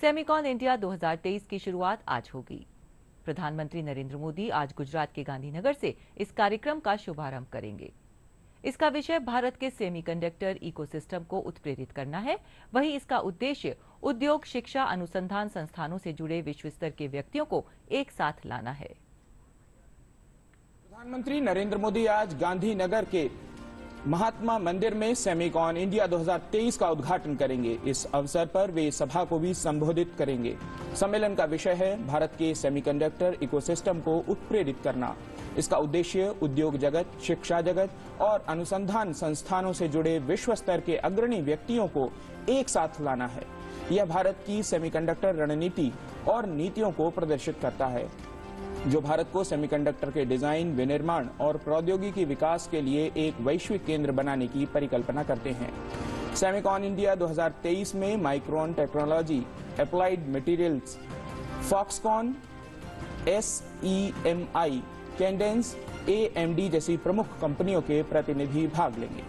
Semicon India 2023 की शुरुआत आज होगी। प्रधानमंत्री नरेंद्र मोदी आज गुजरात के गांधीनगर से इस कार्यक्रम का शुभारंभ करेंगे। इसका विषय भारत के सेमीकंडक्टर इकोसिस्टम को उत्प्रेरित करना है। वहीं इसका उद्देश्य उद्योग, शिक्षा, अनुसंधान संस्थानों से जुड़े विश्व स्तर के व्यक्तियों को एक साथ लाना है। प्रधानमंत्री नरेंद्र मोदी आज गांधीनगर के महात्मा मंदिर में सेमिकॉन इंडिया 2023 का उद्घाटन करेंगे। इस अवसर पर वे सभा को भी संबोधित करेंगे। सम्मेलन का विषय है भारत के सेमीकंडक्टर इकोसिस्टम को उत्प्रेरित करना। इसका उद्देश्य उद्योग जगत, शिक्षा जगत और अनुसंधान संस्थानों से जुड़े विश्व स्तर के अग्रणी व्यक्तियों को एक साथ लाना है। यह भारत की सेमीकंडक्टर रणनीति और नीतियों को प्रदर्शित करता है। जो भारत को सेमीकंडक्टर के डिज़ाइन विनिर्माण और प्रौद्योगिकी विकास के लिए एक वैश्विक केंद्र बनाने की परिकल्पना करते हैं। सेमिकॉन इंडिया 2023 में Micron Technology Applied Materials Foxconn S E M I Cadence ए जैसी प्रमुख कंपनियों के प्रतिनिधि भाग लेंगे।